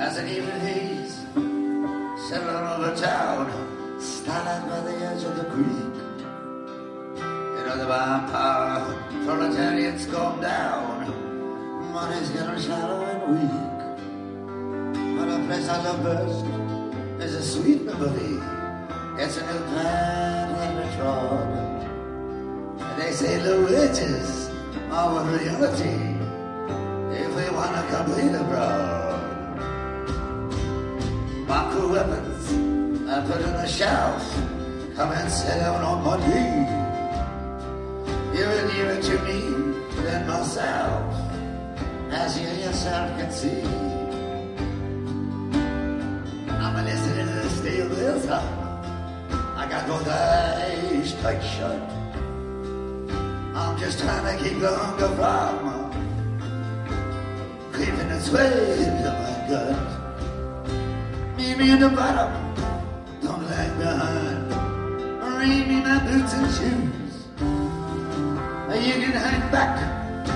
as an evening haze settled over town, starlight by the edge of the creek. You know the vampire proletariat's gone down, money's getting shallow and weak. But a place I love best is a sweet memory. It's a new Henry trod. And they say the witches are a reality if we want to complete abroad. Cool weapons I put in the shelf. Come and sit down on my knee. You're nearer to me than myself, as you yourself can see. I'm listening to the steel wheels. I got both eyes tight shut. I'm just trying to keep the hunger from creeping its way into my gut. Me in the bottom, don't lag behind. Read me my boots and shoes. You can hang back,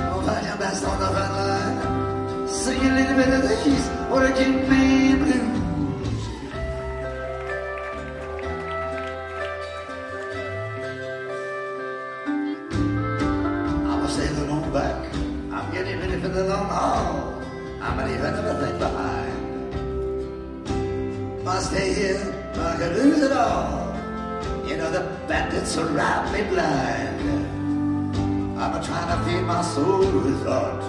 I'll find your best on the front line. Sing a little bit of these, or blues. I'm sailing on back. I'm getting ready for the long haul. I'm leaving everything behind. Must stay here, I could lose it all. You know the bandits surround me blind. I'm trying to feed my soul with thought.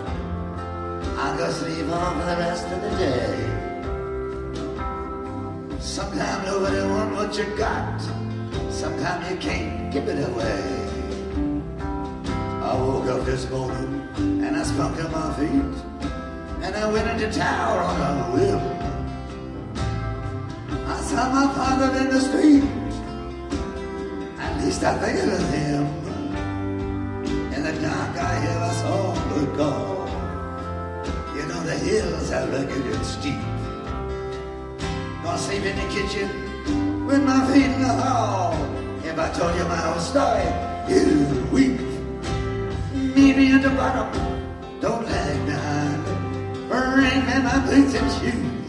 I'll go sleep on for the rest of the day. Sometimes nobody want what you got. Sometimes you can't give it away. I woke up this morning and I spunk on my feet and I went into town on a whim. I saw my father in the street. At least I think it was him. In the dark I hear a song would. You know the hills are rugged and steep. Gonna sleep in the kitchen with my feet in the hall. If I told you my whole story, you'd weep. Meet me at the bottom, don't lag behind. Bring me my boots and shoes.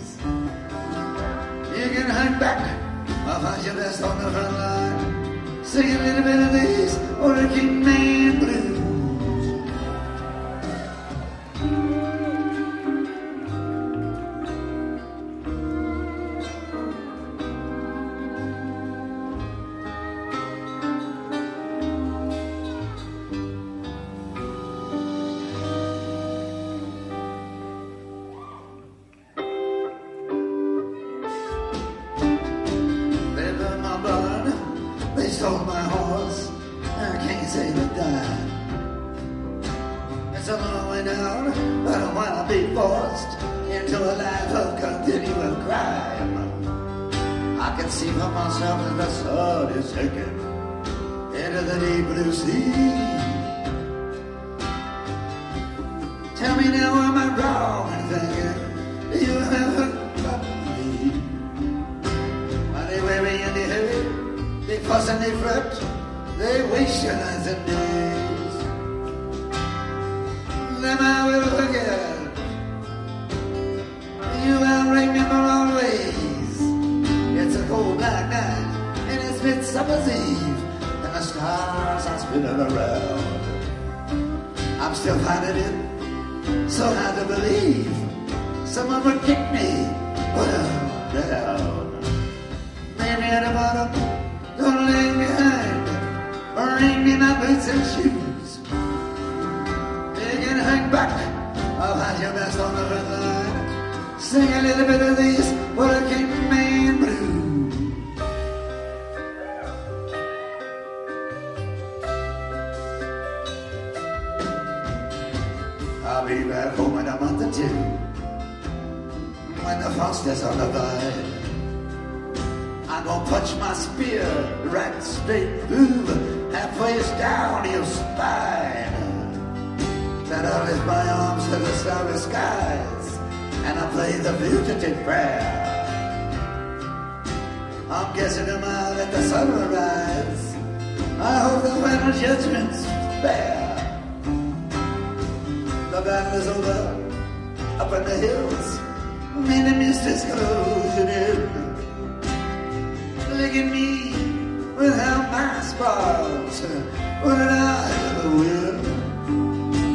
Hang back, I'll find your best on the front line. Sing a little bit of these, workingman's blues. They stole my horse, and I can't say the dime. It's a long way down, but I don't wanna be forced into a life of continual crime. I can see for myself as the sun is sinking into the deep blue sea. Tell me now, am I wrong in thinking you haven't fuss and they fret. They waste your nights and days. Them I will forget. You will remember always. It's a cold black night and it's midsummer's eve, and the stars are spinning around. I'm still finding it so hard to believe. Someone would kick me well down. Maybe at the bottom, don't lag behind. Bring me my boots and shoes. You can hang back, I'll find your best on the front line. Sing a little bit of these, what a king man blue. I'll be back home in a month or two when the frost is on the vine. I'm gonna punch my spear right straight through halfway down your spine. Then I lift my arms to the starry skies and I play the fugitive prayer. I'm guessing them out at the sunrise. I hope the final judgment's fair. The battle is over up in the hills. many mistakes closing in. Look at me without my sparks, what did I ever win?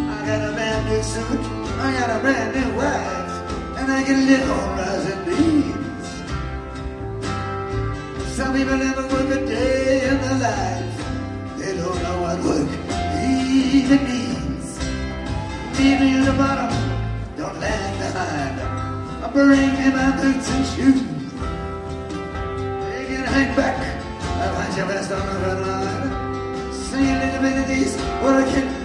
I got a brand new suit, I got a brand new wife, and I can live on and beans. Some people never work a day in their life. They don't know what work even means. Leave me at the bottom, don't lag behind. I bring my boots and shoes. Can hang back, I want your best on the front line. Sing a little bit of these working blues.